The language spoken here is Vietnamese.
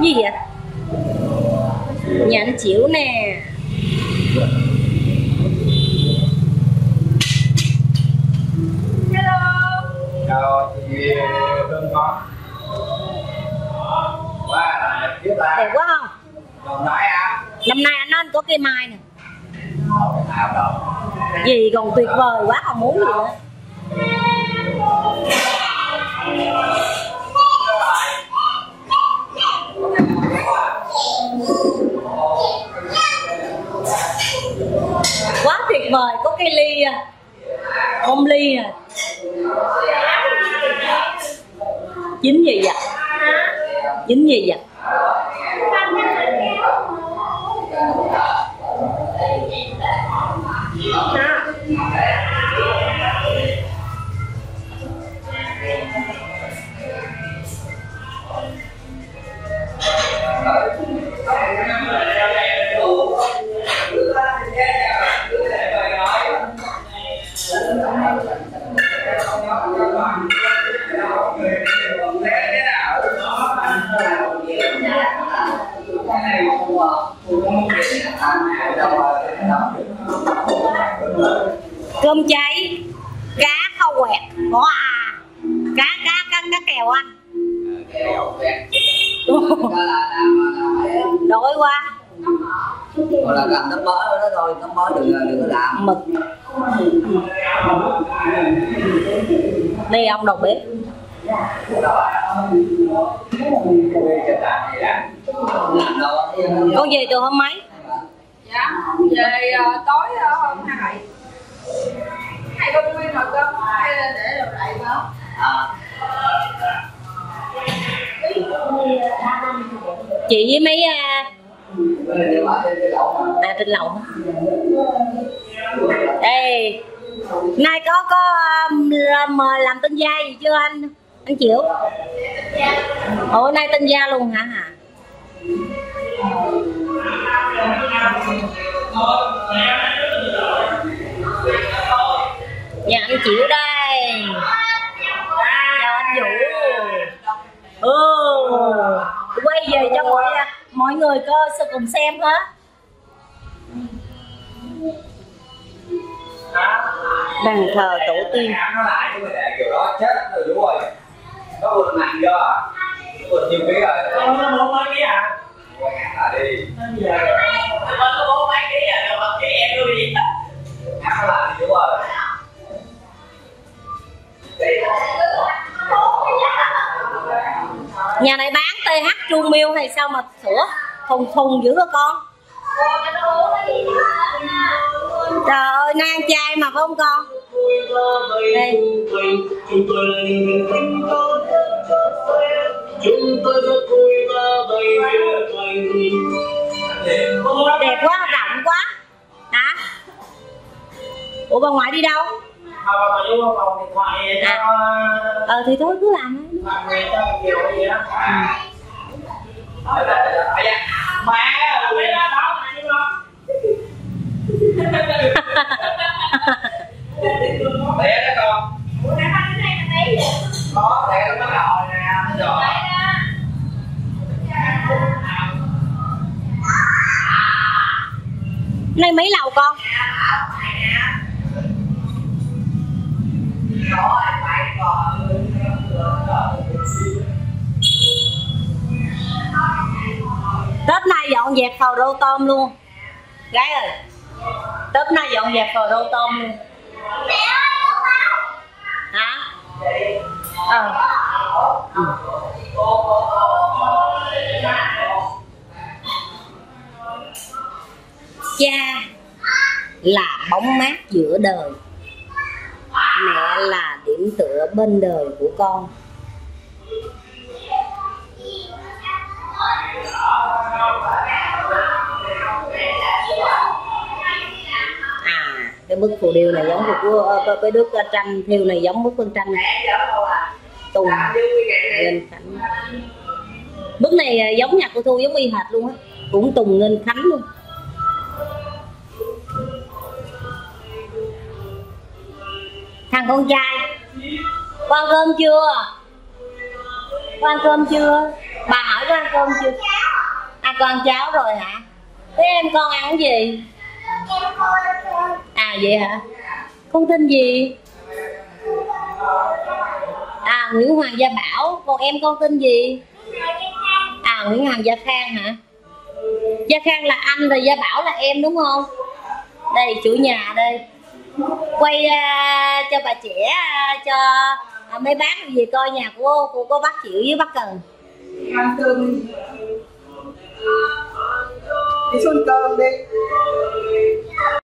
gì vậy? Nhà anh chịu nè. Chào chị Hương con Quá là tiếp là đẹp quá không? Đồng nãy à năm nay anh anh có cây mai nè. Gì còn tuyệt vời quá không muốn gì nữa vời có cái ly à. Ly à. Dính gì vậy? Dính gì vậy? Cơm cháy cá kho quẹt có à. Cá cá cá cá kèo anh đói quá. Gọi là làm tấm mới đó thôi, tấm mới đừng đừng có làm. mực. Đây ông đầu bếp con về từ hôm mấy? Dạ về ờ, tối ờ, hôm hai bảy. Này con nguyên mà cơm hay là để đồ lại đó à, chị với mấy à, mà. à tinh lậu đây nay có có um, mời làm tinh gia gì chưa anh? Anh chịu ủa nay tinh gia luôn hả hả nhà anh chịu đây. Chào anh vũ ừ. Quay về cho mọi mọi người coi sự cùng xem hết bàn thờ tổ tiên. Nó nặng? Có vừa nhiều ký rồi Ký à? Đi Nên giờ Mình có bốn mấy ký à, đâu mà chị em đi đúng rồi. Nhà này bán th trung miêu hay sao mà sữa thùng thùng dữ hả con? Trời ơi nan chai mà phải không con? Đây. Chúng tôi rất vui và quanh đẹp quá rộng quá. Hả? Ủa bà ngoại đi đâu? Cho ờ thì thôi cứ làm thôi Làm nay mấy lầu con? Tết nay dọn dẹp phò rô tôm luôn. Gái ơi, tết nay dọn dẹp phò rô tôm luôn. Hả? Ờ. Ừ là bóng mát giữa đời. Mẹ là điểm tựa bên đời của con. À cái bức phù điêu này giống của ờ, cái, cái tranh thiêu này giống bức phân tranh. Tùng lên khánh. Bức này ờ, giống nhạc của thu giống y hệt luôn á. Cũng tùng lên khánh luôn. Thằng con trai. Con cơm chưa? Con cơm chưa? Bà hỏi con cơm chưa? À con cháo rồi hả? Thế em con ăn cái gì? À vậy hả? Con tên gì? À nguyễn hoàng gia bảo. Còn em con tên gì? À nguyễn hoàng gia khang hả? Gia khang là anh, rồi gia bảo là em, đúng không? Đây, chủ nhà đây quay uh, cho bà trẻ uh, cho uh, mấy bác gì coi nhà của cô có bác chịu với bác cần. Ăn cơm đi đi xuống cơm đi.